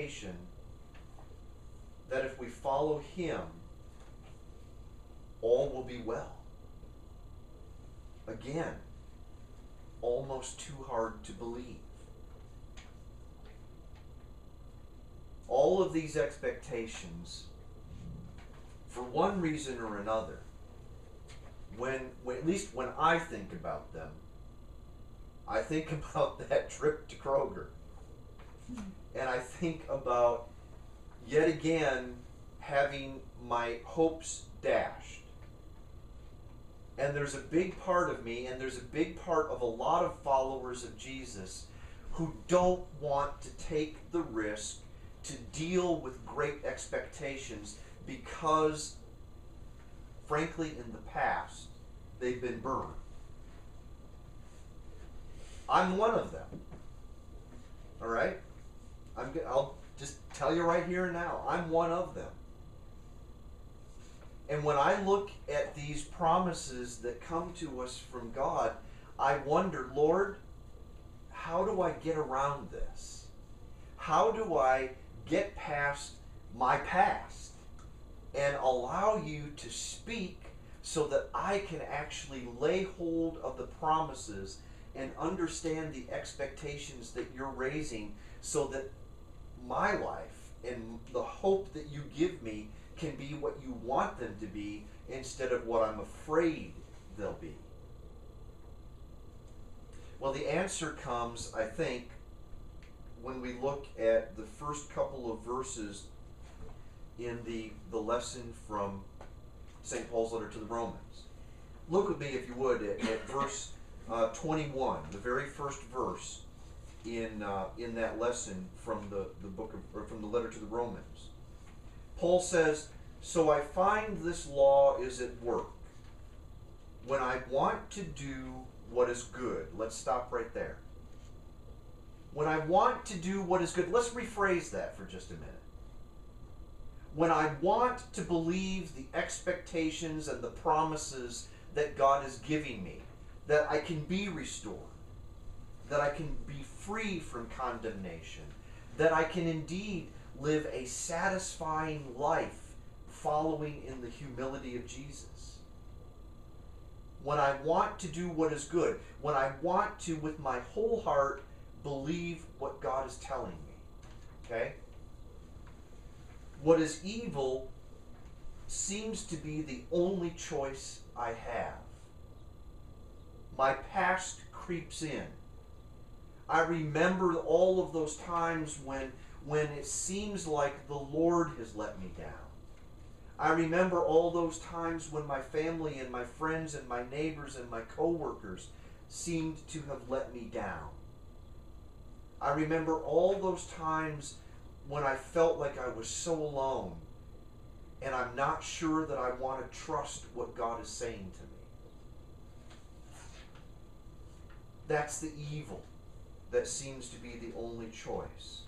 expectation that if we follow Him, all will be well. Again, almost too hard to believe. All of these expectations, for one reason or another, when, when at least when I think about them, I think about that trip to Kroger. Hmm. And I think about yet again having my hopes dashed. And there's a big part of me, and there's a big part of a lot of followers of Jesus who don't want to take the risk to deal with great expectations because, frankly, in the past, they've been burned. I'm one of them. All right? I'm, I'll just tell you right here and now. I'm one of them. And when I look at these promises that come to us from God, I wonder, Lord, how do I get around this? How do I get past my past and allow you to speak so that I can actually lay hold of the promises and understand the expectations that you're raising so that my life and the hope that you give me can be what you want them to be instead of what I'm afraid they'll be? Well, the answer comes, I think, when we look at the first couple of verses in the, the lesson from St. Paul's letter to the Romans. Look with me, if you would, at, at verse uh, 21, the very first verse in, uh, in that lesson from the, the book of, or from the letter to the Romans. Paul says, So I find this law is at work. When I want to do what is good, let's stop right there. When I want to do what is good, let's rephrase that for just a minute. When I want to believe the expectations and the promises that God is giving me, that I can be restored, that I can be free from condemnation, that I can indeed live a satisfying life following in the humility of Jesus. When I want to do what is good, when I want to, with my whole heart, believe what God is telling me. Okay? What is evil seems to be the only choice I have. My past creeps in. I remember all of those times when when it seems like the Lord has let me down. I remember all those times when my family and my friends and my neighbors and my coworkers seemed to have let me down. I remember all those times when I felt like I was so alone and I'm not sure that I want to trust what God is saying to me. That's the evil that seems to be the only choice.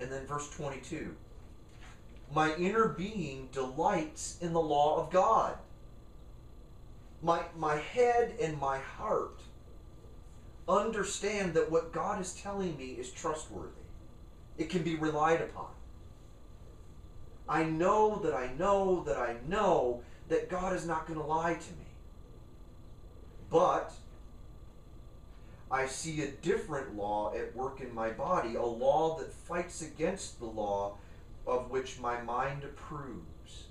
And then verse 22 My inner being delights in the law of God. My, my head and my heart understand that what God is telling me is trustworthy. It can be relied upon. I know that I know that I know that God is not going to lie to me. But I see a different law at work in my body, a law that fights against the law of which my mind approves.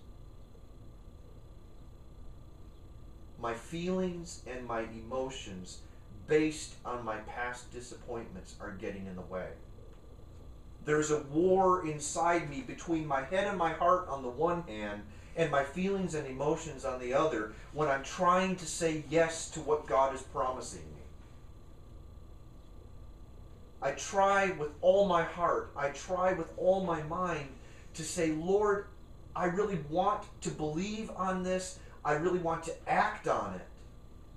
My feelings and my emotions based on my past disappointments are getting in the way. There's a war inside me between my head and my heart on the one hand and my feelings and emotions on the other when I'm trying to say yes to what God is promising me. I try with all my heart, I try with all my mind to say, Lord, I really want to believe on this. I really want to act on it.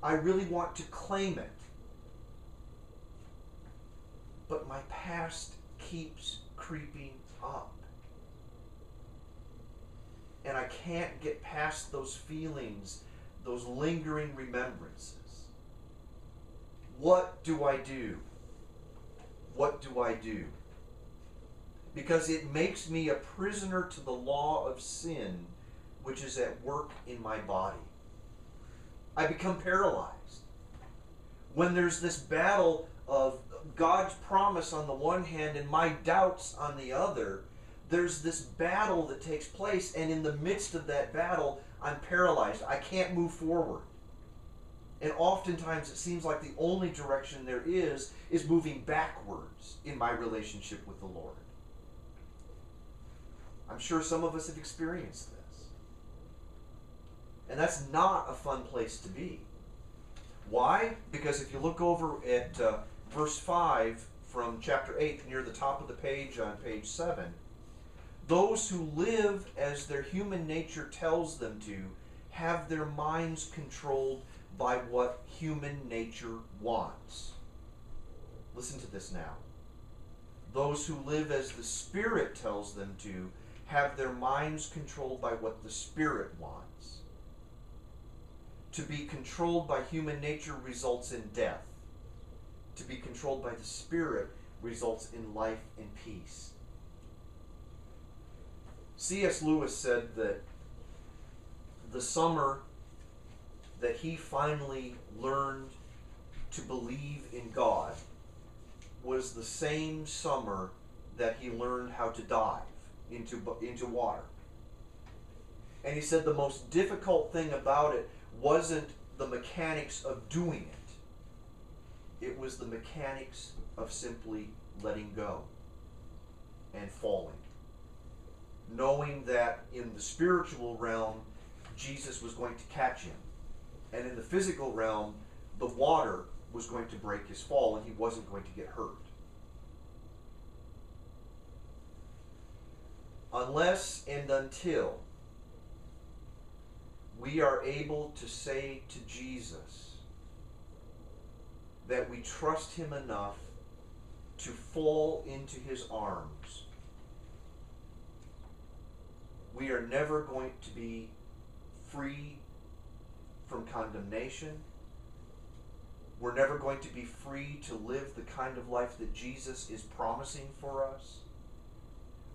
I really want to claim it but my past keeps creeping up. And I can't get past those feelings, those lingering remembrances. What do I do? What do I do? because it makes me a prisoner to the law of sin which is at work in my body. I become paralyzed. When there's this battle of God's promise on the one hand and my doubts on the other, there's this battle that takes place, and in the midst of that battle, I'm paralyzed. I can't move forward. And oftentimes it seems like the only direction there is is moving backwards in my relationship with the Lord. I'm sure some of us have experienced this. And that's not a fun place to be. Why? Because if you look over at uh, verse 5 from chapter 8, near the top of the page on page 7, those who live as their human nature tells them to have their minds controlled by what human nature wants. Listen to this now. Those who live as the Spirit tells them to have their minds controlled by what the Spirit wants. To be controlled by human nature results in death. To be controlled by the Spirit results in life and peace. C.S. Lewis said that the summer that he finally learned to believe in God was the same summer that he learned how to dive into, into water. And he said the most difficult thing about it wasn't the mechanics of doing it, it was the mechanics of simply letting go and falling. Knowing that in the spiritual realm, Jesus was going to catch him. And in the physical realm, the water was going to break his fall and he wasn't going to get hurt. Unless and until we are able to say to Jesus that we trust him enough to fall into his arms, we are never going to be free from condemnation. We're never going to be free to live the kind of life that Jesus is promising for us.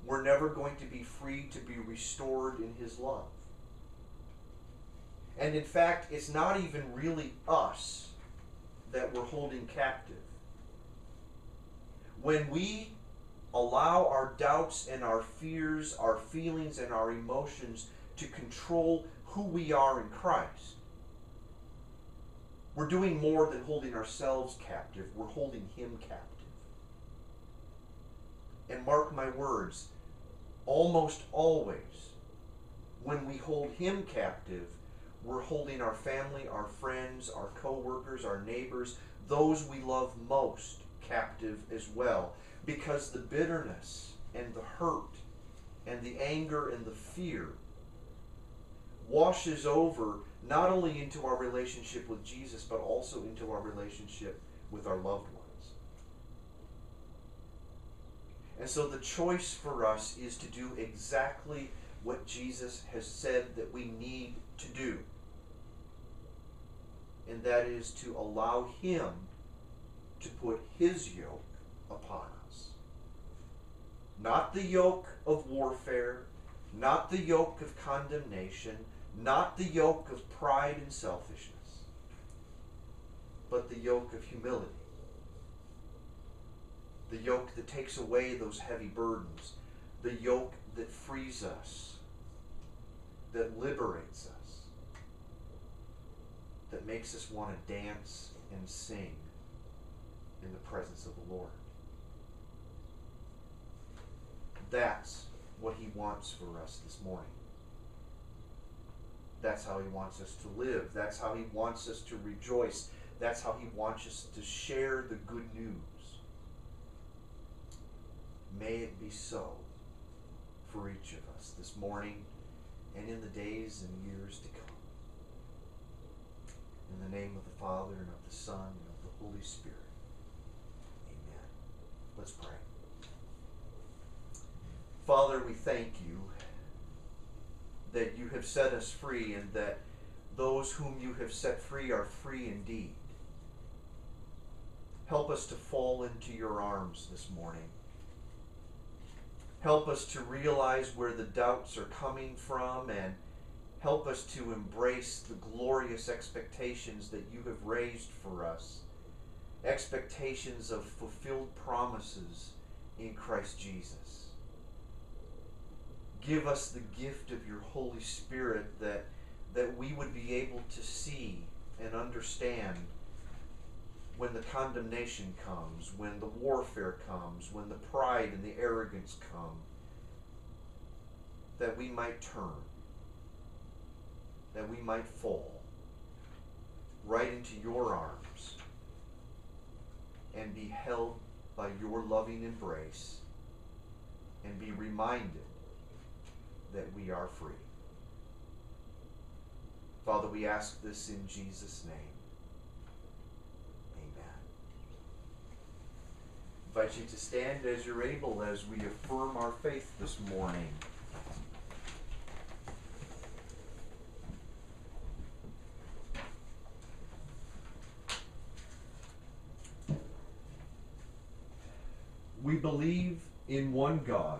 We're never going to be free to be restored in His love. And in fact, it's not even really us that we're holding captive. When we allow our doubts and our fears, our feelings and our emotions to control who we are in Christ, we're doing more than holding ourselves captive, we're holding Him captive. And mark my words, almost always, when we hold Him captive, we're holding our family, our friends, our co workers, our neighbors, those we love most captive as well. Because the bitterness and the hurt and the anger and the fear washes over not only into our relationship with Jesus, but also into our relationship with our loved ones. And so the choice for us is to do exactly what Jesus has said that we need to do. And that is to allow Him to put His yoke upon us. Not the yoke of warfare, not the yoke of condemnation, not the yoke of pride and selfishness, but the yoke of humility. The yoke that takes away those heavy burdens. The yoke that frees us, that liberates us, that makes us want to dance and sing in the presence of the Lord. That's what He wants for us this morning. That's how He wants us to live. That's how He wants us to rejoice. That's how He wants us to share the good news. May it be so for each of us this morning and in the days and years to come. In the name of the Father, and of the Son, and of the Holy Spirit. Amen. Let's pray. Father, we thank you that you have set us free and that those whom you have set free are free indeed. Help us to fall into your arms this morning. Help us to realize where the doubts are coming from and help us to embrace the glorious expectations that you have raised for us. Expectations of fulfilled promises in Christ Jesus. Give us the gift of your Holy Spirit that, that we would be able to see and understand when the condemnation comes, when the warfare comes, when the pride and the arrogance come, that we might turn, that we might fall right into your arms and be held by your loving embrace and be reminded that we are free. Father, we ask this in Jesus' name. Amen. Invite you to stand as you're able as we affirm our faith this morning. We believe in one God,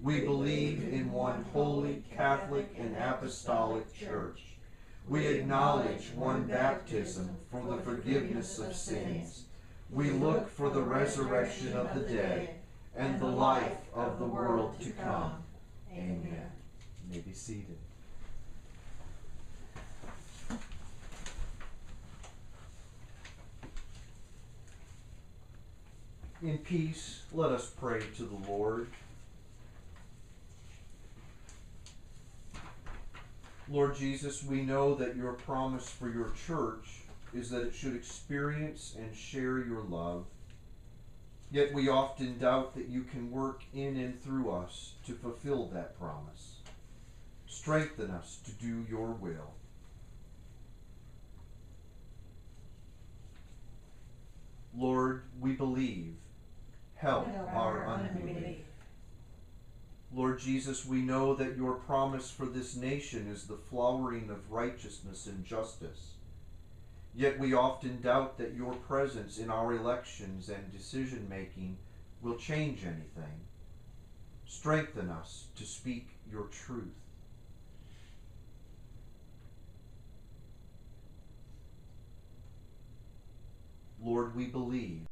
We believe in one holy, Catholic, and Apostolic Church. We acknowledge one baptism for the forgiveness of sins we look for the resurrection of the dead and the life of the world to come. Amen. You may be seated. In peace, let us pray to the Lord. Lord Jesus, we know that your promise for your church is that it should experience and share your love. Yet we often doubt that you can work in and through us to fulfill that promise. Strengthen us to do your will. Lord, we believe. Help, Help our unbelief. unbelief. Lord Jesus, we know that your promise for this nation is the flowering of righteousness and justice. Yet we often doubt that your presence in our elections and decision making will change anything. Strengthen us to speak your truth. Lord, we believe.